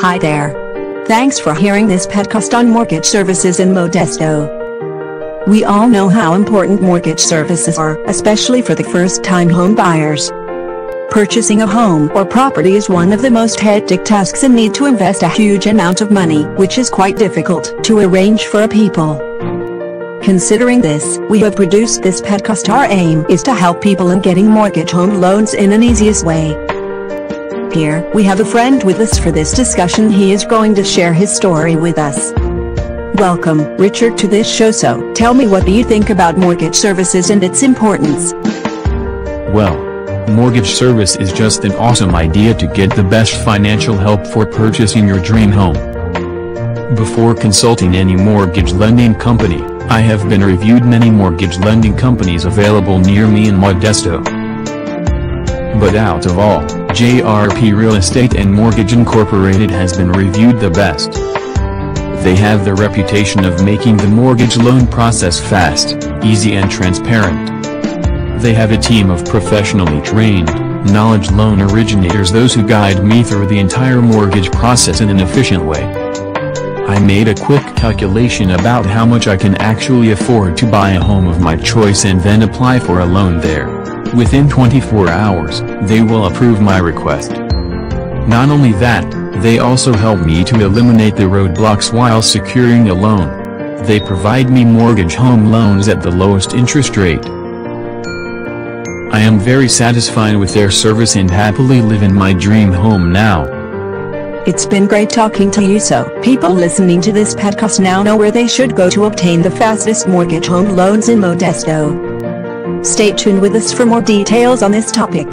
Hi there. Thanks for hearing this podcast on mortgage services in Modesto. We all know how important mortgage services are, especially for the first-time home buyers. Purchasing a home or property is one of the most hectic tasks and need to invest a huge amount of money, which is quite difficult to arrange for people. Considering this, we have produced this podcast. Our aim is to help people in getting mortgage home loans in an easiest way. We have a friend with us for this discussion. He is going to share his story with us. Welcome, Richard, to this show. So, tell me what do you think about mortgage services and its importance? Well, mortgage service is just an awesome idea to get the best financial help for purchasing your dream home. Before consulting any mortgage lending company, I have been reviewed many mortgage lending companies available near me in Modesto. But out of all, JRP Real Estate and Mortgage Incorporated has been reviewed the best. They have the reputation of making the mortgage loan process fast, easy and transparent. They have a team of professionally trained, knowledge loan originators those who guide me through the entire mortgage process in an efficient way. I made a quick calculation about how much I can actually afford to buy a home of my choice and then apply for a loan there. Within 24 hours, they will approve my request. Not only that, they also help me to eliminate the roadblocks while securing a loan. They provide me mortgage home loans at the lowest interest rate. I am very satisfied with their service and happily live in my dream home now. It's been great talking to you. So, people listening to this podcast now know where they should go to obtain the fastest mortgage home loans in Modesto. Stay tuned with us for more details on this topic.